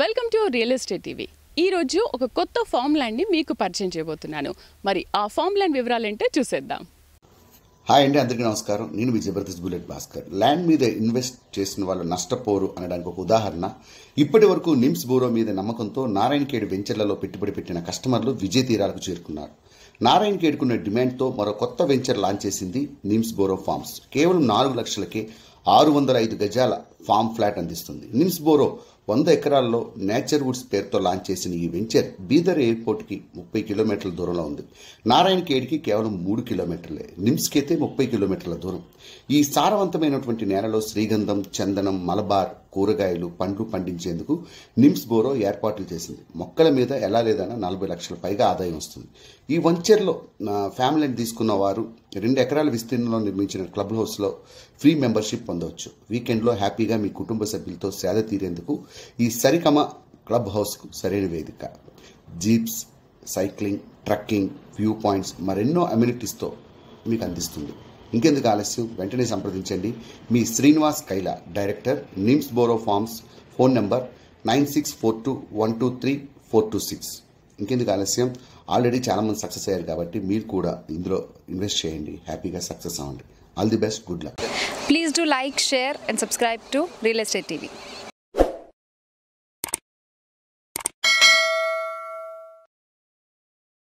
Welcome to real estate TV. ఈ రోజు ఒక కొత్త ఫామ్ ల్యాండ్ని మీకు పరిచయం చేయబోతున్నాను. మరి ఆ ఫామ్ ల్యాండ్ వివరాలేంటో చూసేద్దాం. హాయ్ అండి అందరికీ నమస్కారం. నేను మీ జబర్దస్త్ బుల్లెట్ భాస్కర్. ల్యాండ్ మీద ఇన్వెస్ట్ చేసిన వాళ్ళు నష్టపోరు అనడానికి ఒక ఉదాహరణ. ఇప్పటి వరకు నిమ్స్ బూరో మీద నమ్మకంతో నారాయణఖేడ్ వెంచర్లలో పెట్టుబడి పెట్టిన కస్టమర్లు విజయ తీరాలకు చేరుకున్నారు. నారాయణఖేడ్కున్న డిమాండ్తో మరో కొత్త వెంచర్ లాంచ్ చేసింది నిమ్స్ బోరో ఫార్మ్స్ కేవలం నాలుగు లక్షలకే ఆరు వందల ఐదు గజాల ఫామ్ ఫ్లాట్ అందిస్తుంది. నిమ్స్ బోరో వంద ఎకరాల్లో నేచర్ వుడ్స్ పేరుతో లాంచ్ చేసిన ఈ వెంచర్ బీదర్ ఎయిర్పోర్ట్కి ముప్పై కిలోమీటర్ల దూరంలో ఉంది. నారాయణ కేడికి కేవలం మూడు కిలోమీటర్లే. నిమ్స్కి అయితే ముప్పై కిలోమీటర్ల దూరం. ఈ సారవంతమైనటువంటి నేలలో శ్రీగంధం చందనం మలబార్ కూరగాయలు పండ్లు పండించేందుకు నిమ్స్ బోరో ఏర్పాట్లు చేసింది. మొక్కల మీద ఎలా లేదన్నా నలభై లక్షల పైగా ఆదాయం వస్తుంది. ఈ వంచర్లో నా ఫ్యామిలీని తీసుకున్న వారు రెండు ఎకరాల విస్తీర్ణంలో నిర్మించిన క్లబ్ హౌస్లో ఫ్రీ మెంబర్షిప్ పొందవచ్చు. వీకెండ్లో హ్యాపీగా మీ కుటుంబ సభ్యులతో సేద తీరేందుకు ఈ సరికమ క్లబ్ హౌస్కు సరైన వేదిక. Jeeps cycling trekking view points మరెన్నో అమ్యూనిటీస్తో మీకు అందిస్తుంది. ఇంకెందుకు ఆలస్యం? వెంటనే సంప్రదించండి. మీ Srinivas Kaila director Nims Boro farms phone number nine six four two one two three four two six. ఇంకెందుకు ఆలస్యం? ఆల్రెడీ చాలామంది సక్సెస్ అయ్యారు కాబట్టి మీరు కూడా ఇందులో ఇన్వెస్ట్ చేయండి హ్యాపీగా సక్సెస్ అవ్వండి. All the best good luck please do like share and subscribe to real estate TV